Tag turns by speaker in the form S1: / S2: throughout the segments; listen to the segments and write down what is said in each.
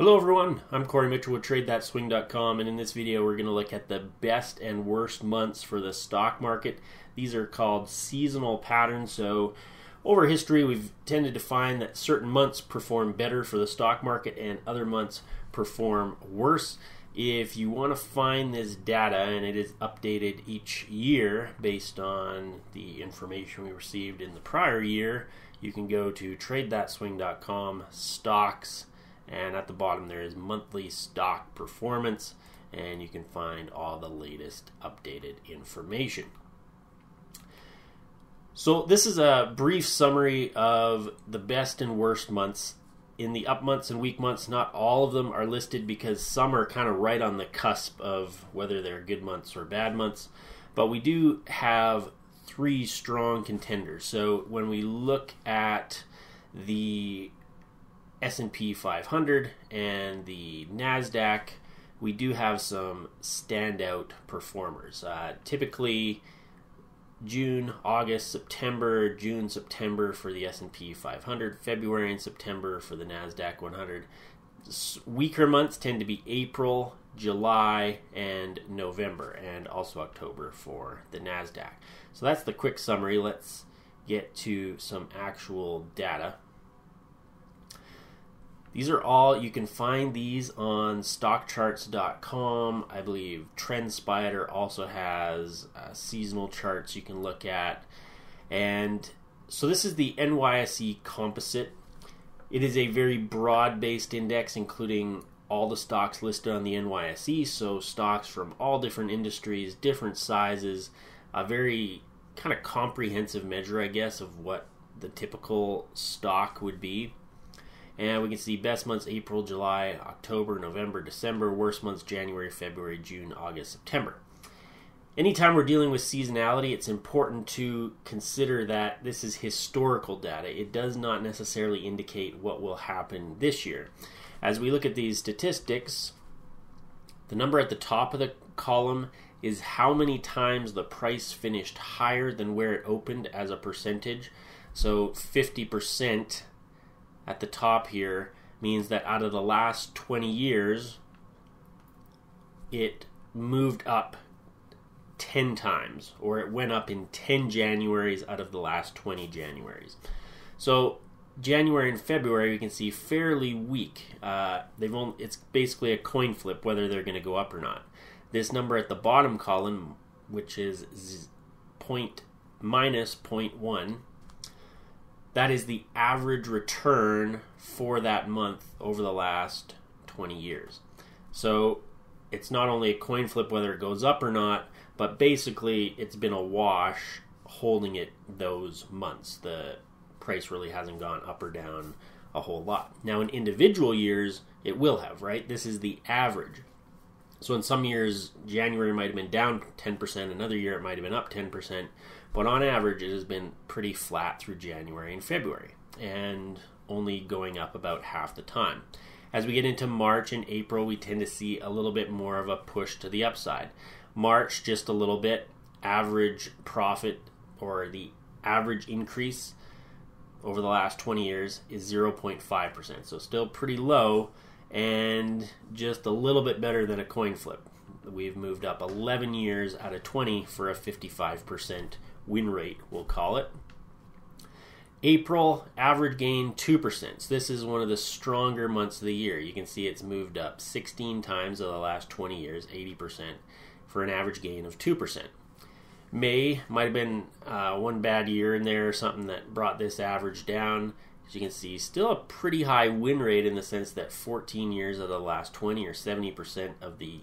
S1: Hello everyone, I'm Cory Mitchell with TradeThatSwing.com and in this video we're going to look at the best and worst months for the stock market. These are called seasonal patterns, so over history we've tended to find that certain months perform better for the stock market and other months perform worse. If you want to find this data, and it is updated each year based on the information we received in the prior year, you can go to TradeThatSwing.com stocks and at the bottom there is monthly stock performance and you can find all the latest updated information. So, this is a brief summary of the best and worst months. In the up months and weak months, not all of them are listed because some are kind of right on the cusp of whether they're good months or bad months. But we do have three strong contenders. So, when we look at the S&P 500 and the Nasdaq, we do have some standout performers. Uh, typically, June, August, September, June, September for the S&P 500, February and September for the Nasdaq 100. Weaker months tend to be April, July, and November, and also October for the Nasdaq. So that's the quick summary. Let's get to some actual data. These are all, you can find these on stockcharts.com. I believe TrendSpider also has uh, seasonal charts you can look at. And so this is the NYSE Composite. It is a very broad based index, including all the stocks listed on the NYSE. So stocks from all different industries, different sizes, a very kind of comprehensive measure, I guess, of what the typical stock would be. And we can see best months April, July, October, November, December, worst months January, February, June, August, September. Anytime we're dealing with seasonality, it's important to consider that this is historical data. It does not necessarily indicate what will happen this year. As we look at these statistics, the number at the top of the column is how many times the price finished higher than where it opened as a percentage. So 50% at the top here means that out of the last 20 years, it moved up 10 times, or it went up in 10 Januaries out of the last 20 Januaries. So January and February, we can see fairly weak. Uh, they've only, it's basically a coin flip whether they're going to go up or not. This number at the bottom column, which is point minus 0.1, that is the average return for that month over the last 20 years. So it's not only a coin flip whether it goes up or not, but basically it's been a wash holding it those months. The price really hasn't gone up or down a whole lot. Now, in individual years, it will have, right? This is the average. So in some years, January might have been down 10%, another year it might have been up 10%, but on average, it has been pretty flat through January and February, and only going up about half the time. As we get into March and April, we tend to see a little bit more of a push to the upside. March, just a little bit. Average profit or the average increase over the last 20 years is 0.5%. So still pretty low and just a little bit better than a coin flip. We've moved up 11 years out of 20 for a 55% win rate, we'll call it. April, average gain 2%. So this is one of the stronger months of the year. You can see it's moved up 16 times over the last 20 years, 80%, for an average gain of 2%. May might have been uh, one bad year in there or something that brought this average down. As you can see, still a pretty high win rate in the sense that 14 years of the last 20 or 70% of the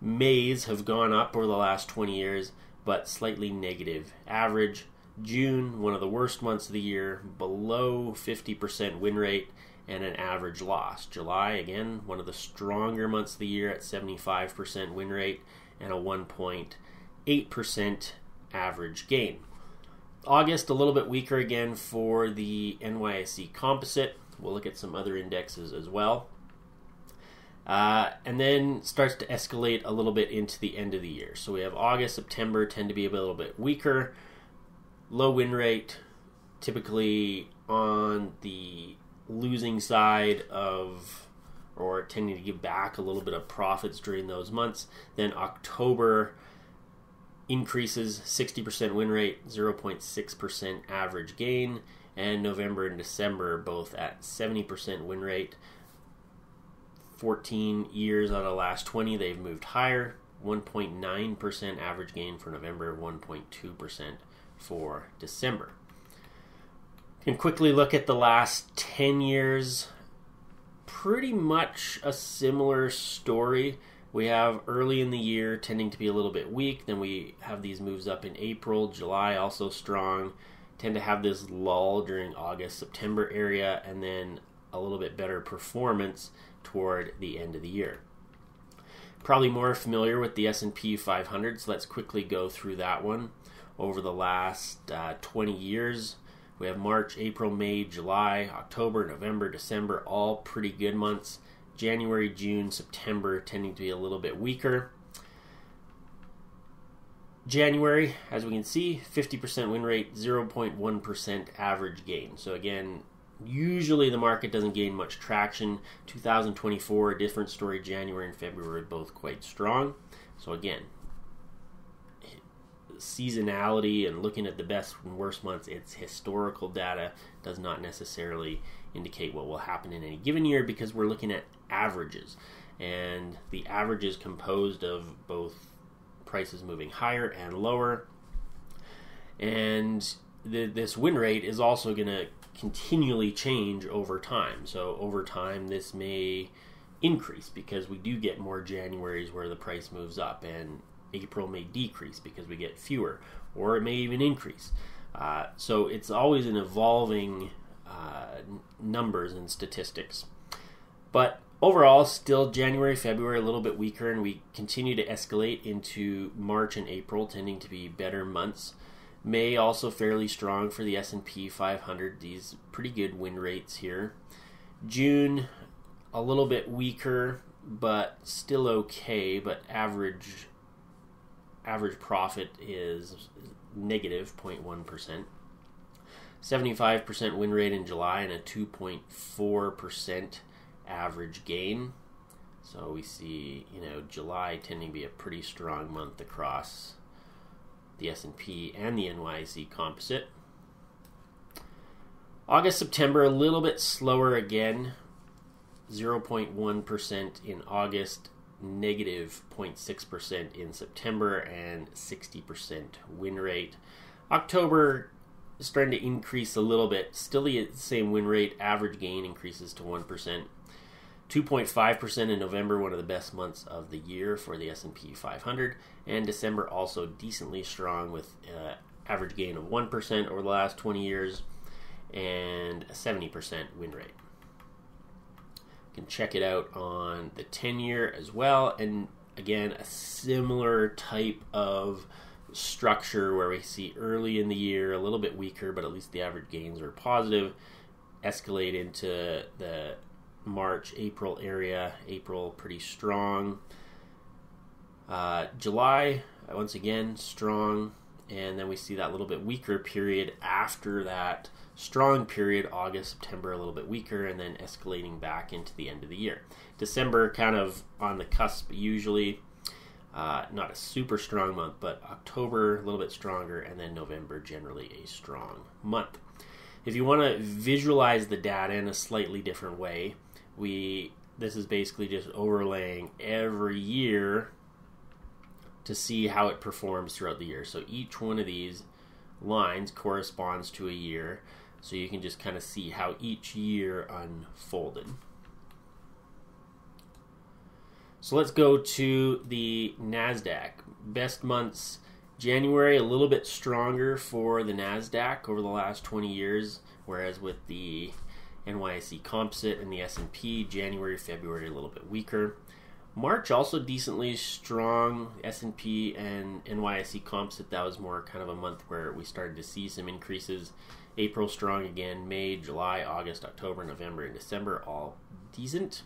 S1: Mays have gone up over the last 20 years, but slightly negative. Average June, one of the worst months of the year, below 50% win rate and an average loss. July, again, one of the stronger months of the year at 75% win rate and a 1.8% average gain. August, a little bit weaker again for the NYSE Composite. We'll look at some other indexes as well. Uh, and then starts to escalate a little bit into the end of the year. So we have August, September tend to be a little bit weaker. Low win rate, typically on the losing side of or tending to give back a little bit of profits during those months. Then October increases 60% win rate, 0.6% average gain, and November and December both at 70% win rate. 14 years out of the last 20, they've moved higher. 1.9% average gain for November, 1.2% for December. You can quickly look at the last 10 years. Pretty much a similar story. We have early in the year tending to be a little bit weak. Then we have these moves up in April, July also strong. Tend to have this lull during August, September area, and then a little bit better performance toward the end of the year. Probably more familiar with the S&P 500, so let's quickly go through that one. Over the last uh, 20 years, we have March, April, May, July, October, November, December, all pretty good months. January, June, September tending to be a little bit weaker. January, as we can see, 50% win rate, 0.1% average gain. So again, usually the market doesn't gain much traction. 2024, a different story. January and February both quite strong. So again, seasonality and looking at the best and worst months, it's historical data does not necessarily indicate what will happen in any given year because we're looking at averages. And the average is composed of both prices moving higher and lower. And the, this win rate is also going to continually change over time. So over time, this may increase because we do get more Januaries where the price moves up, and April may decrease because we get fewer, or it may even increase. Uh, so it's always an evolving uh, numbers and statistics. But overall, still January, February a little bit weaker, and we continue to escalate into March and April, tending to be better months. May also fairly strong for the S&P 500. These pretty good win rates here. June a little bit weaker, but still okay. But average average profit is negative 0.1 percent. 75% win rate in July and a 2.4% average gain. So we see, you know, July tending to be a pretty strong month across the S&P and the NYSE composite. August, September, a little bit slower again. 0.1% in August, negative 0.6% in September, and 60% win rate. October is starting to increase a little bit. Still the same win rate. Average gain increases to 1%. 2.5% in November, one of the best months of the year for the S&P 500, and December also decently strong with uh, average gain of 1% over the last 20 years and a 70% win rate. You can check it out on the 10 year as well, and again, a similar type of structure where we see early in the year a little bit weaker, but at least the average gains are positive, escalate into the March, April area. April pretty strong. Uh, July, once again, strong. And then we see that little bit weaker period after that strong period, August, September, a little bit weaker, and then escalating back into the end of the year. December, kind of on the cusp, usually. Uh, not a super strong month, but October, a little bit stronger, and then November, generally a strong month. If you want to visualize the data in a slightly different way, we this is basically just overlaying every year to see how it performs throughout the year. So each one of these lines corresponds to a year, so you can just kind of see how each year unfolded. So let's go to the NASDAQ. Best months January, a little bit stronger for the NASDAQ over the last 20 years, whereas with the NYSE Composite and the S&P. January, February a little bit weaker. March also decently strong. S&P and NYSE Composite that was more kind of a month where we started to see some increases. April strong again. May, July, August, October, November, and December all decent.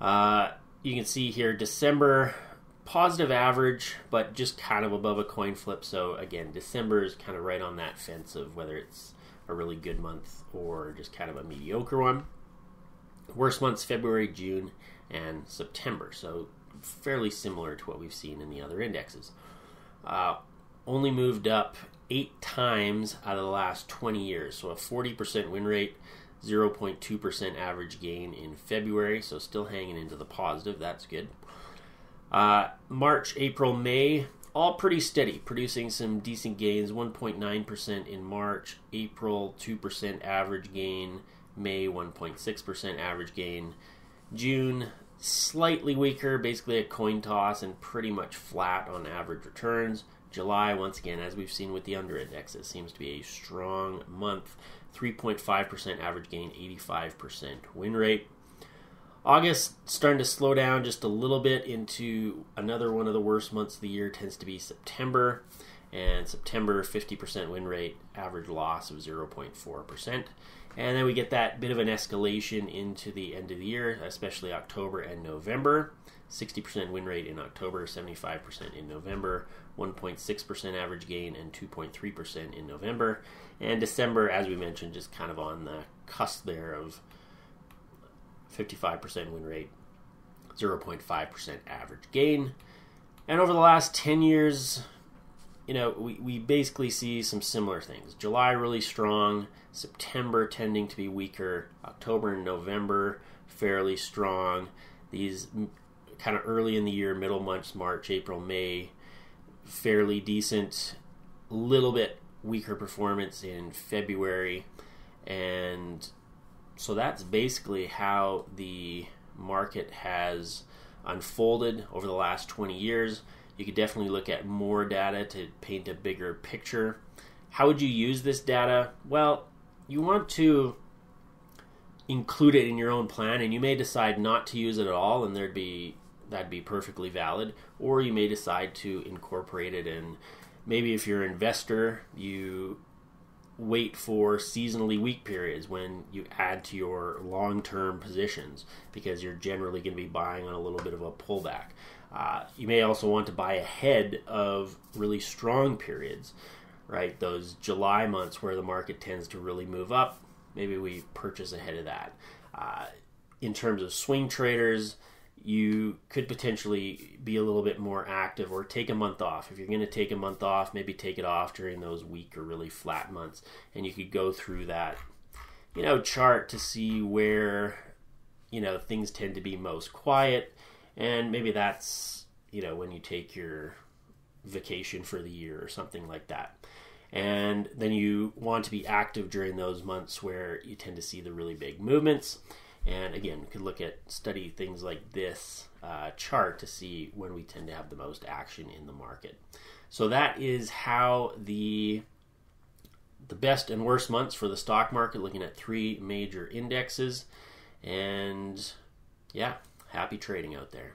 S1: Uh, you can see here December positive average, but just kind of above a coin flip. So again, December is kind of right on that fence of whether it's a really good month or just kind of a mediocre one. Worst months February, June, and September. So fairly similar to what we've seen in the other indexes. Uh, only moved up eight times out of the last 20 years. So a 40% win rate, 0.2% average gain in February. So still hanging into the positive. That's good. Uh, March, April, May, all pretty steady, producing some decent gains 1.9% in March, April, 2% average gain, May, 1.6% average gain, June, slightly weaker, basically a coin toss and pretty much flat on average returns. July, once again, as we've seen with the under index, it seems to be a strong month. 3.5% average gain, 85% win rate. August starting to slow down just a little bit into another one of the worst months of the year tends to be September. And September 50% win rate, average loss of 0.4%. And then we get that bit of an escalation into the end of the year, especially October and November. 60% win rate in October, 75% in November, 1.6% average gain, and 2.3% in November. And December, as we mentioned, just kind of on the cusp there of 55% win rate, 0.5% average gain. And over the last 10 years, you know, we, we basically see some similar things. July really strong, September tending to be weaker, October and November fairly strong. These kind of early in the year, middle months, March, April, May, fairly decent, a little bit weaker performance in February. And so that's basically how the market has unfolded over the last 20 years. You could definitely look at more data to paint a bigger picture. How would you use this data? Well, you want to include it in your own plan and you may decide not to use it at all and there'd be that'd be perfectly valid or you may decide to incorporate it and maybe if you're an investor you wait for seasonally weak periods when you add to your long-term positions because you're generally going to be buying on a little bit of a pullback uh, you may also want to buy ahead of really strong periods right? Those July months where the market tends to really move up, maybe we purchase ahead of that. Uh, in terms of swing traders, you could potentially be a little bit more active or take a month off. If you're going to take a month off, maybe take it off during those weak or really flat months, and you could go through that, you know, chart to see where, you know, things tend to be most quiet, and maybe that's, you know, when you take your vacation for the year or something like that and then you want to be active during those months where you tend to see the really big movements. And again, you could look at study things like this uh, chart to see when we tend to have the most action in the market. So that is how the the best and worst months for the stock market, looking at three major indexes. And yeah, happy trading out there.